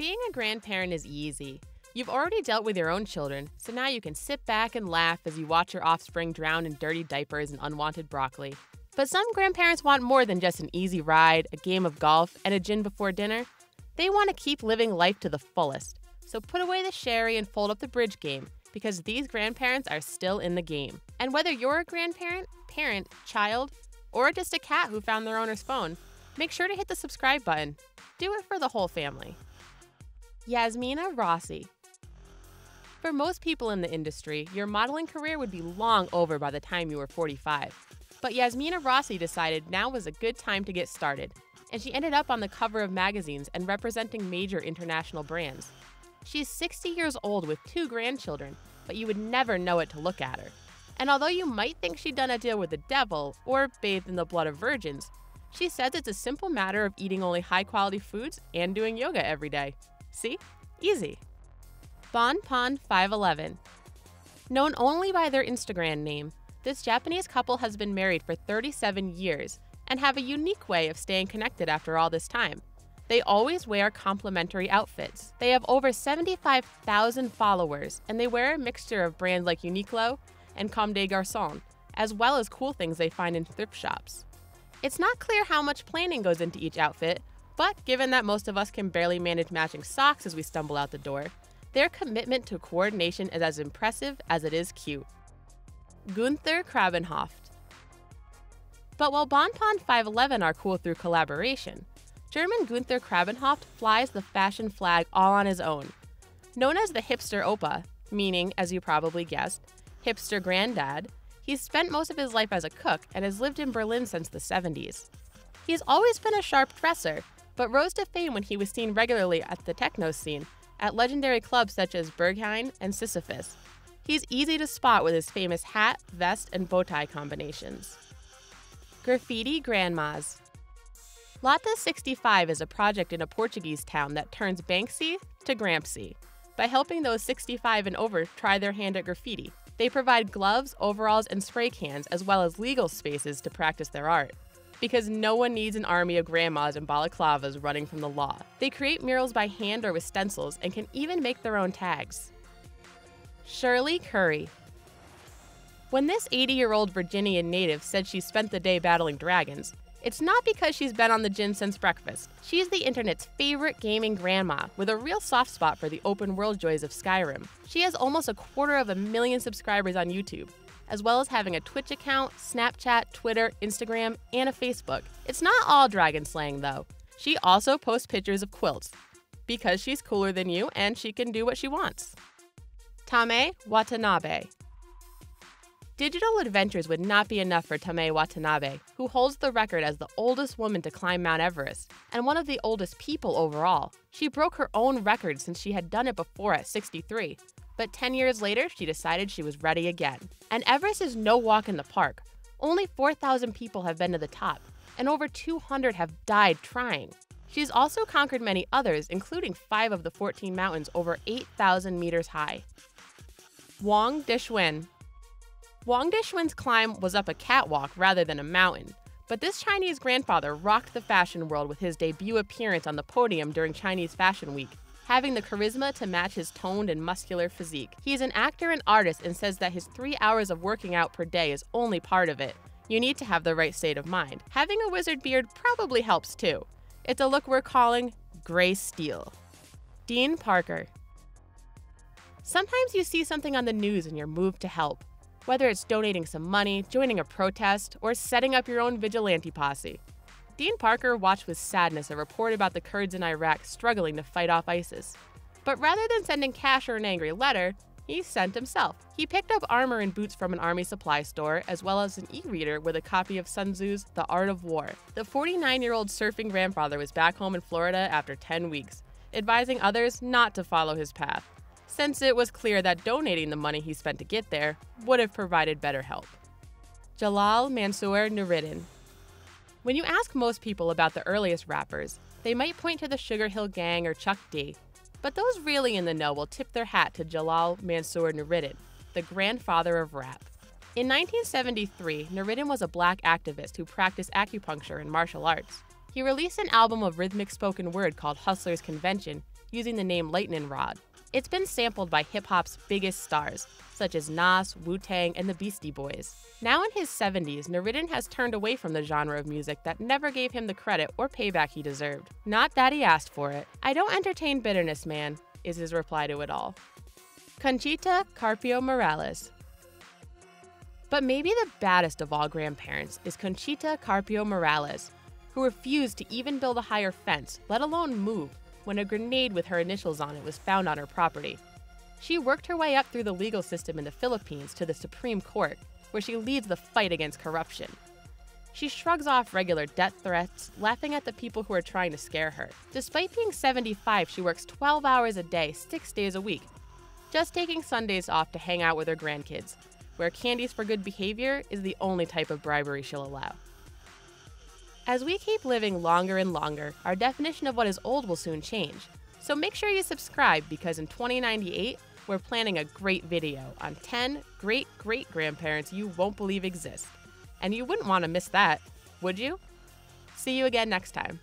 Being a grandparent is easy. You've already dealt with your own children, so now you can sit back and laugh as you watch your offspring drown in dirty diapers and unwanted broccoli. But some grandparents want more than just an easy ride, a game of golf, and a gin before dinner. They want to keep living life to the fullest. So put away the sherry and fold up the bridge game, because these grandparents are still in the game. And whether you're a grandparent, parent, child, or just a cat who found their owner's phone, make sure to hit the subscribe button. Do it for the whole family. Yasmina Rossi. For most people in the industry, your modeling career would be long over by the time you were 45. But Yasmina Rossi decided now was a good time to get started, and she ended up on the cover of magazines and representing major international brands. She's 60 years old with two grandchildren, but you would never know it to look at her. And although you might think she'd done a deal with the devil or bathed in the blood of virgins, she says it's a simple matter of eating only high quality foods and doing yoga every day. See? Easy. Bon Pon 511. Known only by their Instagram name, this Japanese couple has been married for 37 years and have a unique way of staying connected after all this time. They always wear complementary outfits. They have over 75,000 followers, and they wear a mixture of brands like Uniqlo and Comme des Garçons, as well as cool things they find in thrift shops. It's not clear how much planning goes into each outfit, but given that most of us can barely manage matching socks as we stumble out the door, their commitment to coordination is as impressive as it is cute. Gunther Krabbenhöft. But while Bon Pon 511 are cool through collaboration, German Gunther Krabbenhöft flies the fashion flag all on his own. Known as the hipster Opa, meaning, as you probably guessed, hipster granddad, he's spent most of his life as a cook and has lived in Berlin since the 70s. He's always been a sharp dresser, but rose to fame when he was seen regularly at the techno scene at legendary clubs such as Berghain and Sisyphos. He's easy to spot with his famous hat, vest, and bow tie combinations. Graffiti Grandmas Lata 65 is a project in a Portuguese town that turns Banksy to Grampsy by helping those 65 and over try their hand at graffiti. They provide gloves, overalls, and spray cans, as well as legal spaces to practice their art because no one needs an army of grandmas and balaclavas running from the law. They create murals by hand or with stencils and can even make their own tags. Shirley Curry. When this 80 year old Virginian native said she spent the day battling dragons, it's not because she's been on the gin since breakfast. She's the internet's favorite gaming grandma with a real soft spot for the open world joys of Skyrim. She has almost a quarter of a million subscribers on YouTube, as well as having a Twitch account, Snapchat, Twitter, Instagram, and a Facebook. It's not all dragon slaying though. She also posts pictures of quilts because she's cooler than you and she can do what she wants. Tamae Watanabe. Digital adventures would not be enough for Tamae Watanabe, who holds the record as the oldest woman to climb Mount Everest and one of the oldest people overall. She broke her own record since she had done it before at 63, but 10 years later, she decided she was ready again. And Everest is no walk in the park. Only 4,000 people have been to the top, and over 200 have died trying. She's also conquered many others, including five of the 14 mountains over 8,000 meters high. Wang Deshun. Wang Deshun's climb was up a catwalk rather than a mountain, but this Chinese grandfather rocked the fashion world with his debut appearance on the podium during Chinese Fashion Week having the charisma to match his toned and muscular physique. He is an actor and artist and says that his three hours of working out per day is only part of it. You need to have the right state of mind. Having a wizard beard probably helps too. It's a look we're calling gray steel. Dean Parker. Sometimes you see something on the news and you're moved to help, whether it's donating some money, joining a protest, or setting up your own vigilante posse. Dean Parker watched with sadness a report about the Kurds in Iraq struggling to fight off ISIS. But rather than sending cash or an angry letter, he sent himself. He picked up armor and boots from an army supply store, as well as an e reader with a copy of Sun Tzu's The Art of War. The 49 year old surfing grandfather was back home in Florida after 10 weeks, advising others not to follow his path, since it was clear that donating the money he spent to get there would have provided better help. Jalal Mansour Nuruddin, when you ask most people about the earliest rappers, they might point to the Sugar Hill Gang or Chuck D, but those really in the know will tip their hat to Jalal Mansour Nuruddin, the grandfather of rap. In 1973, Nuruddin was a black activist who practiced acupuncture and martial arts. He released an album of rhythmic spoken word called Hustler's Convention using the name Lightning Rod. It's been sampled by hip hop's biggest stars, such as Nas, Wu Tang, and the Beastie Boys. Now in his 70s, Nuruddin has turned away from the genre of music that never gave him the credit or payback he deserved. Not that he asked for it. I don't entertain bitterness, man, is his reply to it all. Conchita Carpio Morales. But maybe the baddest of all grandparents is Conchita Carpio Morales, who refused to even build a higher fence, let alone move, when a grenade with her initials on it was found on her property. She worked her way up through the legal system in the Philippines to the Supreme Court, where she leads the fight against corruption. She shrugs off regular death threats, laughing at the people who are trying to scare her. Despite being 75, she works 12 hours a day, 6 days a week, just taking Sundays off to hang out with her grandkids, where candies for good behavior is the only type of bribery she'll allow. As we keep living longer and longer, our definition of what is old will soon change. So make sure you subscribe because in 2098, we're planning a great video on 10 great great grandparents you won't believe exist. And you wouldn't want to miss that, would you? See you again next time.